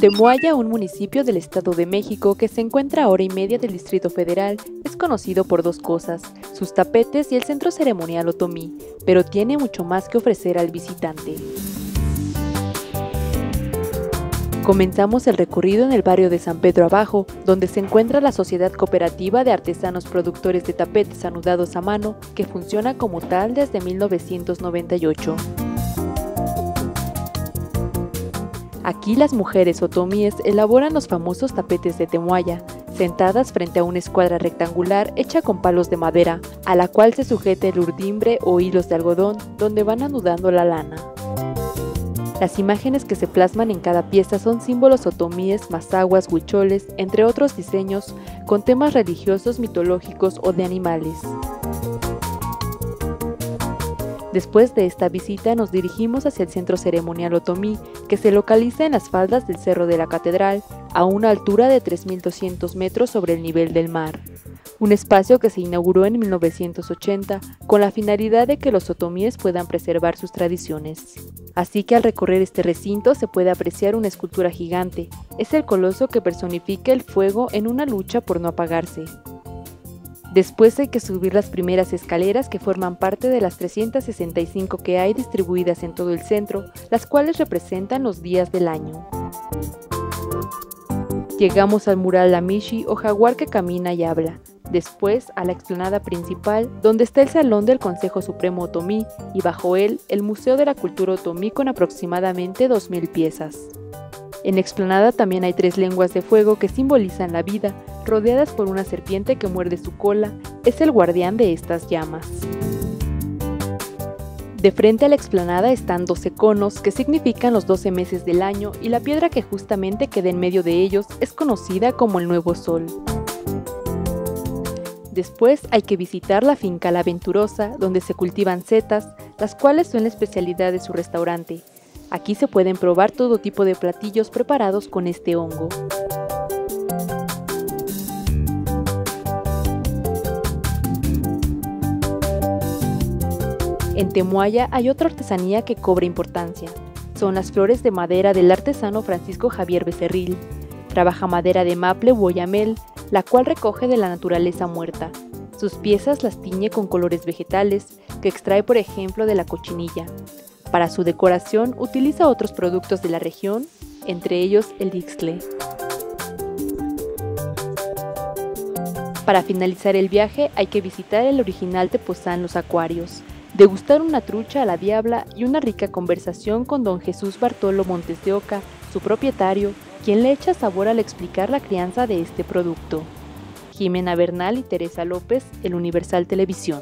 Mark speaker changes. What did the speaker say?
Speaker 1: Temuaya, un municipio del Estado de México que se encuentra a hora y media del Distrito Federal, es conocido por dos cosas, sus tapetes y el centro ceremonial otomí, pero tiene mucho más que ofrecer al visitante. Comenzamos el recorrido en el barrio de San Pedro Abajo, donde se encuentra la Sociedad Cooperativa de Artesanos Productores de Tapetes Anudados a Mano, que funciona como tal desde 1998. Aquí las mujeres otomíes elaboran los famosos tapetes de temuaya, sentadas frente a una escuadra rectangular hecha con palos de madera, a la cual se sujeta el urdimbre o hilos de algodón, donde van anudando la lana. Las imágenes que se plasman en cada pieza son símbolos otomíes, mazaguas, huicholes, entre otros diseños, con temas religiosos, mitológicos o de animales. Después de esta visita nos dirigimos hacia el centro ceremonial otomí, que se localiza en las faldas del Cerro de la Catedral, a una altura de 3.200 metros sobre el nivel del mar. Un espacio que se inauguró en 1980 con la finalidad de que los otomíes puedan preservar sus tradiciones. Así que al recorrer este recinto se puede apreciar una escultura gigante. Es el coloso que personifica el fuego en una lucha por no apagarse. Después hay que subir las primeras escaleras que forman parte de las 365 que hay distribuidas en todo el centro, las cuales representan los días del año. Llegamos al mural Lamishi o jaguar que camina y habla, después a la explanada principal, donde está el Salón del Consejo Supremo Otomí y bajo él el Museo de la Cultura Otomí con aproximadamente 2.000 piezas. En explanada también hay tres lenguas de fuego que simbolizan la vida, rodeadas por una serpiente que muerde su cola, es el guardián de estas llamas. De frente a la explanada están 12 conos, que significan los 12 meses del año, y la piedra que justamente queda en medio de ellos es conocida como el Nuevo Sol. Después hay que visitar la finca La Venturosa, donde se cultivan setas, las cuales son la especialidad de su restaurante. Aquí se pueden probar todo tipo de platillos preparados con este hongo. En Temuaya hay otra artesanía que cobra importancia. Son las flores de madera del artesano Francisco Javier Becerril. Trabaja madera de maple o oyamel, la cual recoge de la naturaleza muerta. Sus piezas las tiñe con colores vegetales, que extrae por ejemplo de la cochinilla. Para su decoración utiliza otros productos de la región, entre ellos el dixle. Para finalizar el viaje hay que visitar el original Tepozán Los Acuarios, degustar una trucha a la diabla y una rica conversación con don Jesús Bartolo Montes de Oca, su propietario, quien le echa sabor al explicar la crianza de este producto. Jimena Bernal y Teresa López, El Universal Televisión.